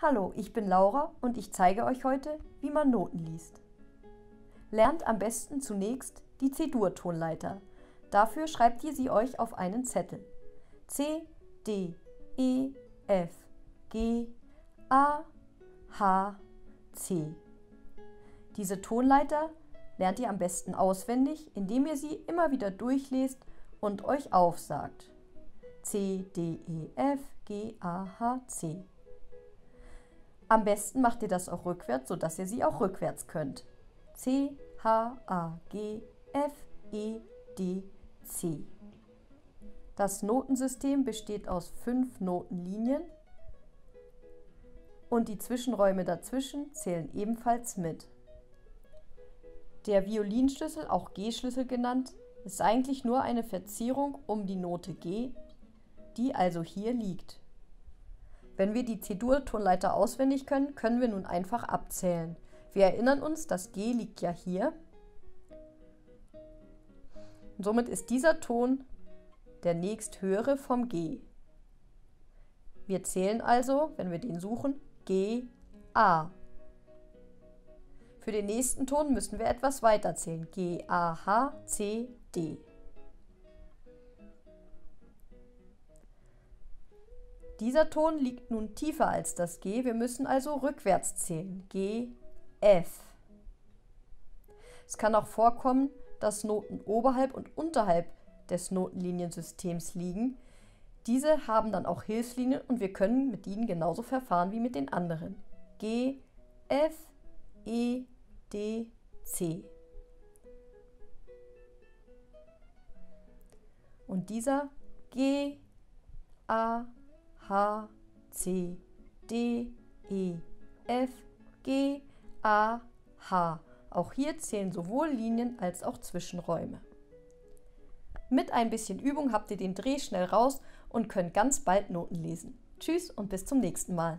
Hallo, ich bin Laura und ich zeige euch heute, wie man Noten liest. Lernt am besten zunächst die C-Dur-Tonleiter. Dafür schreibt ihr sie euch auf einen Zettel. C, D, E, F, G, A, H, C. Diese Tonleiter lernt ihr am besten auswendig, indem ihr sie immer wieder durchlest und euch aufsagt. C, D, E, F, G, A, H, C. Am besten macht ihr das auch rückwärts, sodass ihr sie auch rückwärts könnt. C, H, A, G, F, E, D, C. Das Notensystem besteht aus fünf Notenlinien und die Zwischenräume dazwischen zählen ebenfalls mit. Der Violinschlüssel, auch G-Schlüssel genannt, ist eigentlich nur eine Verzierung um die Note G, die also hier liegt. Wenn wir die C-Dur-Tonleiter auswendig können, können wir nun einfach abzählen. Wir erinnern uns, das G liegt ja hier. Und somit ist dieser Ton der nächsthöhere vom G. Wir zählen also, wenn wir den suchen, G, A. Für den nächsten Ton müssen wir etwas weiter zählen. G, A, H, C, D. Dieser Ton liegt nun tiefer als das G, wir müssen also rückwärts zählen. G, F. Es kann auch vorkommen, dass Noten oberhalb und unterhalb des Notenliniensystems liegen. Diese haben dann auch Hilfslinien und wir können mit ihnen genauso verfahren wie mit den anderen. G, F, E, D, C. Und dieser G, A, H, C, D, E, F, G, A, H. Auch hier zählen sowohl Linien als auch Zwischenräume. Mit ein bisschen Übung habt ihr den Dreh schnell raus und könnt ganz bald Noten lesen. Tschüss und bis zum nächsten Mal.